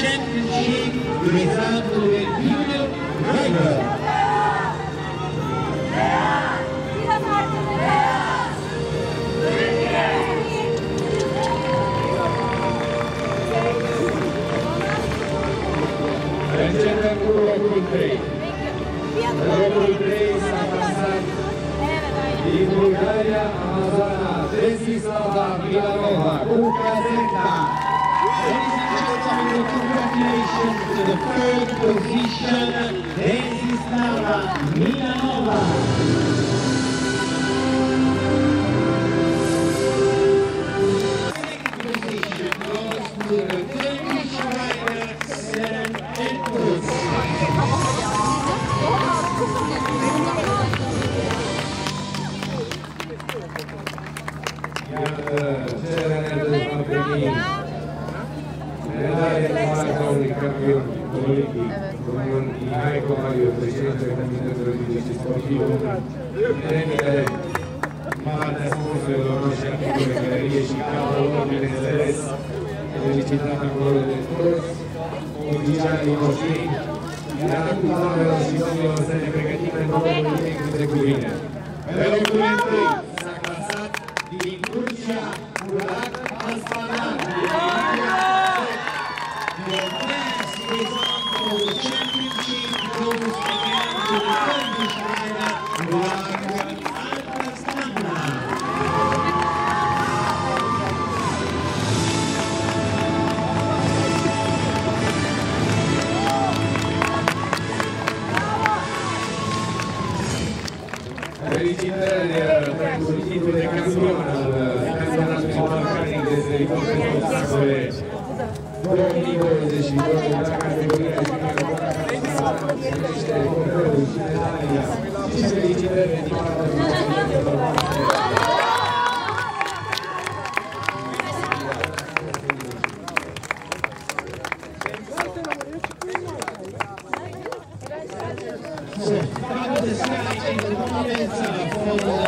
championship result to the junior rider. Enceta cu locul 3. Locul 3 s-a clasat din Bulgaria, Amazona, Desislava Milanova, cu caseta. Gentlemen, congratulations to the third position, Desislava Milanova. Position Mihai Comariu, președintele Comitetului Olympic și Sportiv, premiile partea sponsorilor noștri, articole, galerie și capul lor, bineînțeles, felicităm acolo de toți, oficialii noștri, iar acum, doamnelor și domnilor, să ne pregătim pentru locul olimpic cât de cuvine. Pe locul întâi Vielen dacă She's really cheated and So, from the side in the comments uh, for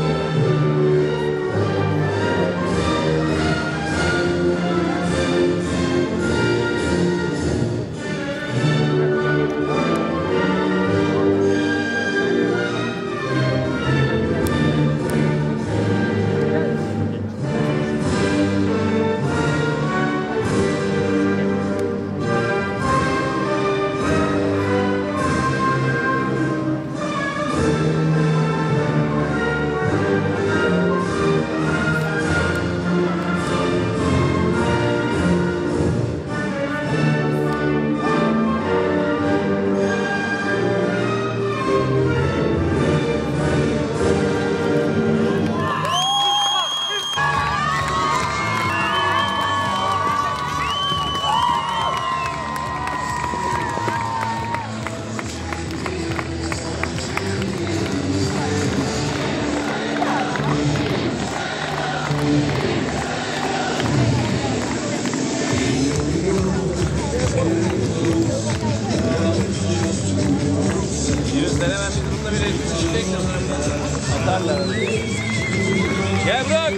Gel bırak.